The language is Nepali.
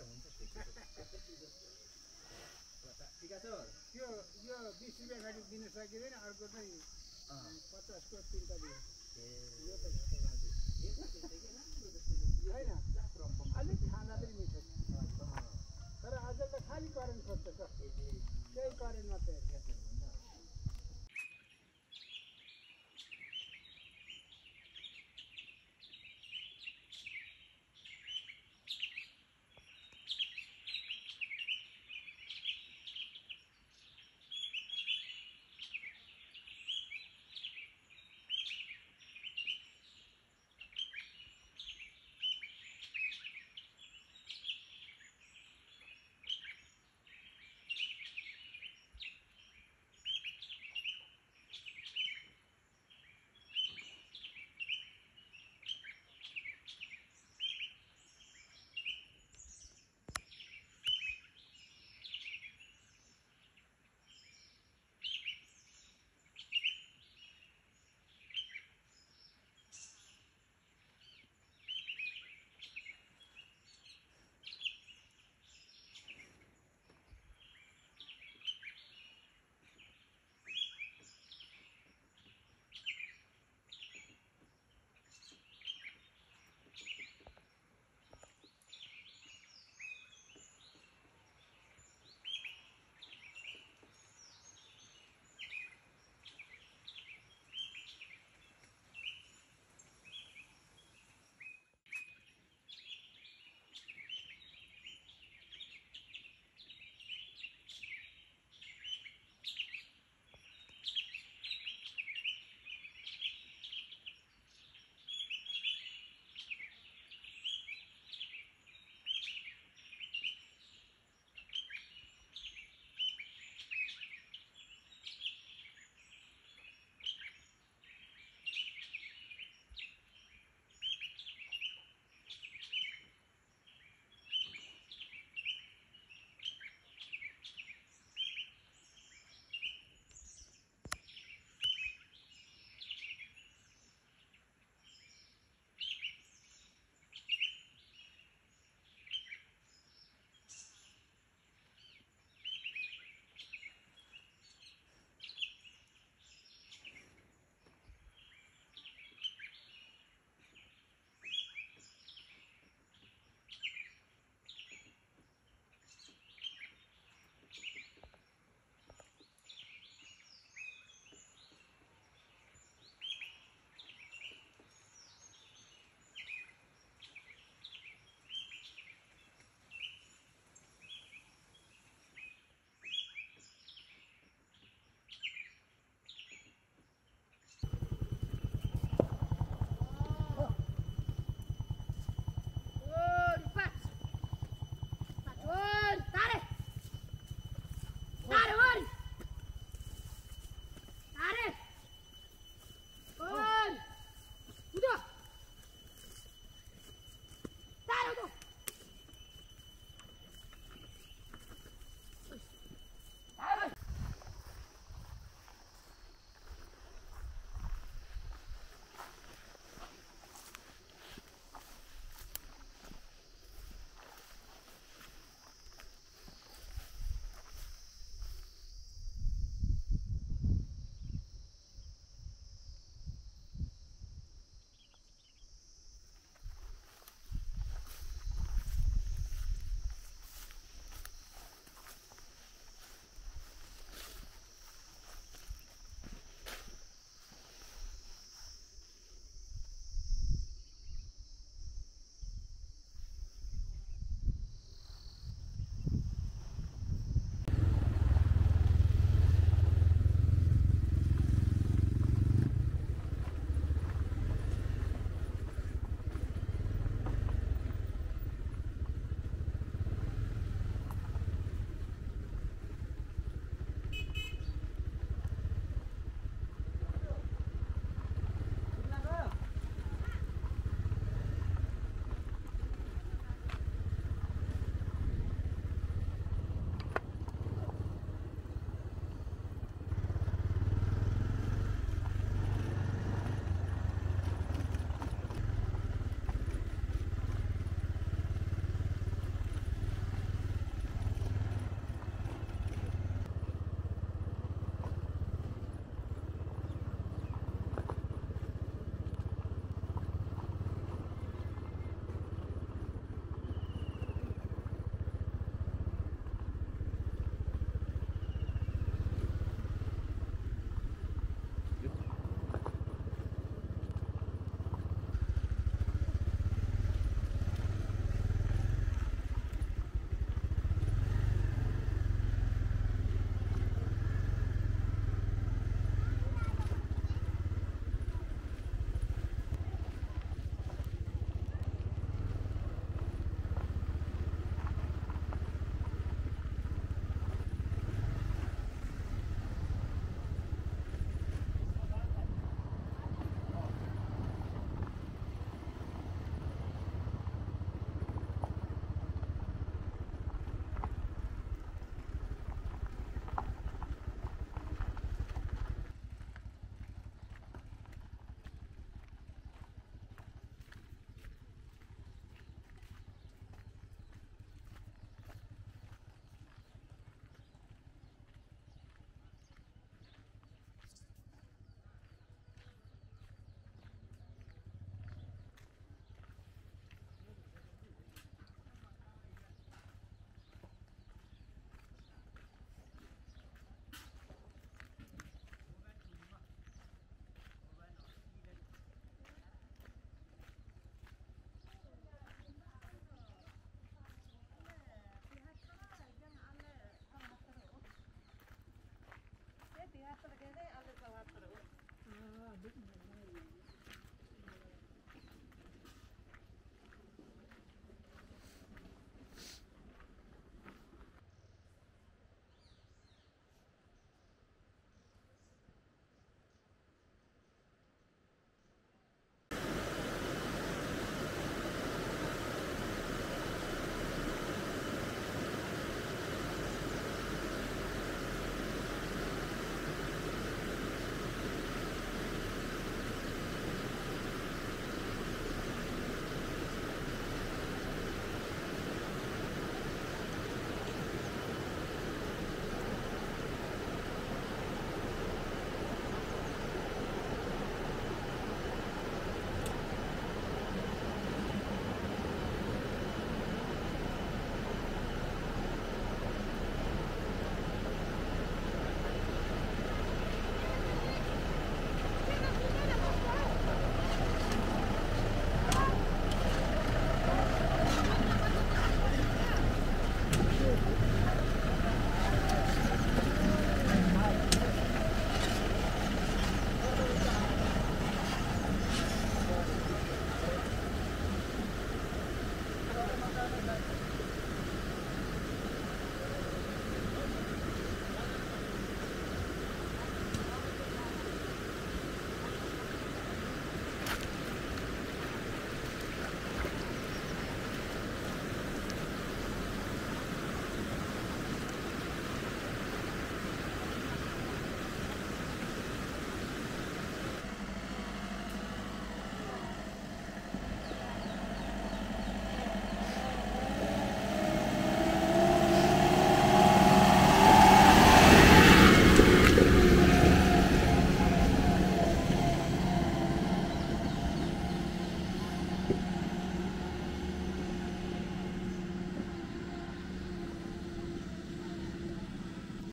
हुन्छ ठिक छ यो यो बिस रुपियाँ गाडी दिन सकिँदैन अर्को चाहिँ पचासको तिनवटा दिन यो त होइन अलिक खाना पनि मिठो तर आज त खालि करेन्ट खोज्छ केही करेन्ट मात्रै